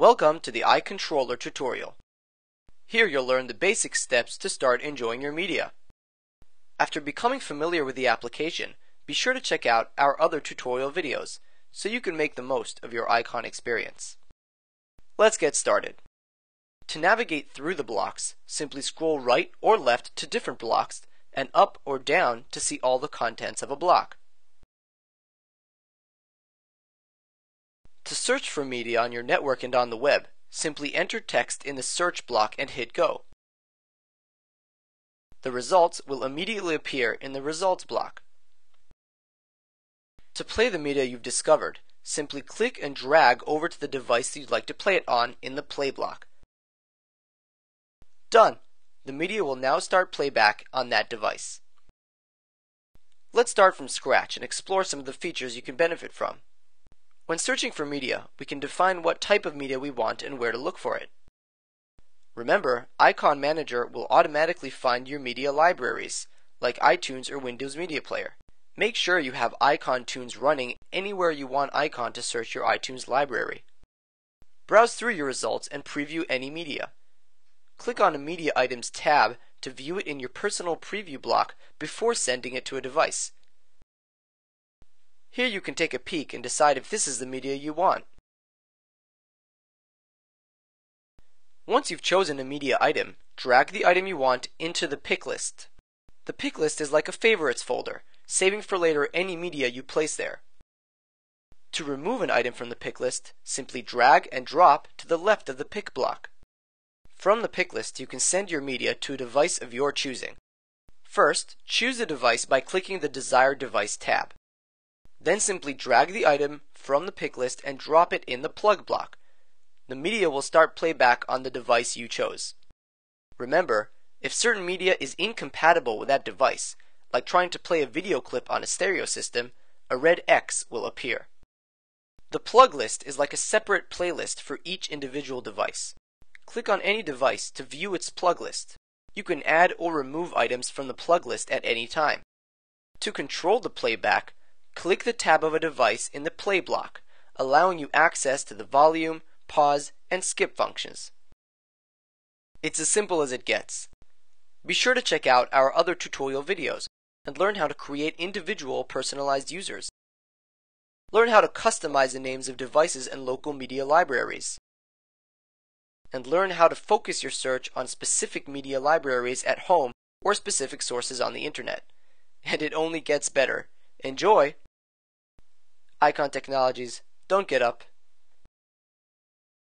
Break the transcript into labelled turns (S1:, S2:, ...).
S1: Welcome to the EyeconTroller tutorial. Here you'll learn the basic steps to start enjoying your media. After becoming familiar with the application, be sure to check out our other tutorial videos so you can make the most of your Eyecon experience. Let's get started. To navigate through the blocks, simply scroll right or left to different blocks and up or down to see all the contents of a block. To search for media on your network and on the web, simply enter text in the search block and hit go. The results will immediately appear in the results block. To play the media you've discovered, simply click and drag over to the device you'd like to play it on in the play block. Done! The media will now start playback on that device. Let's start from scratch and explore some of the features you can benefit from. When searching for media, we can define what type of media we want and where to look for it. Remember, Eyecon Manager will automatically find your media libraries, like iTunes or Windows Media Player. Make sure you have Eyecon Tunes running anywhere you want Eyecon to search your iTunes library. Browse through your results and preview any media. Click on the Media Items tab to view it in your personal preview block before sending it to a device. Here you can take a peek and decide if this is the media you want. Once you've chosen a media item, drag the item you want into the pick list. The pick list is like a favorites folder, saving for later any media you place there. To remove an item from the pick list, simply drag and drop to the left of the pick block. From the pick list, you can send your media to a device of your choosing. First, choose a device by clicking the Desired Device tab. Then simply drag the item from the pick list and drop it in the plug block. The media will start playback on the device you chose. Remember, if certain media is incompatible with that device, like trying to play a video clip on a stereo system, a red X will appear. The plug list is like a separate playlist for each individual device. Click on any device to view its plug list. You can add or remove items from the plug list at any time. To control the playback, click the tab of a device in the play block, allowing you access to the volume, pause, and skip functions. It's as simple as it gets. Be sure to check out our other tutorial videos and learn how to create individual personalized users. Learn how to customize the names of devices and local media libraries. And learn how to focus your search on specific media libraries at home or specific sources on the internet. And it only gets better. Enjoy! Eyecon Technologies, don't get up,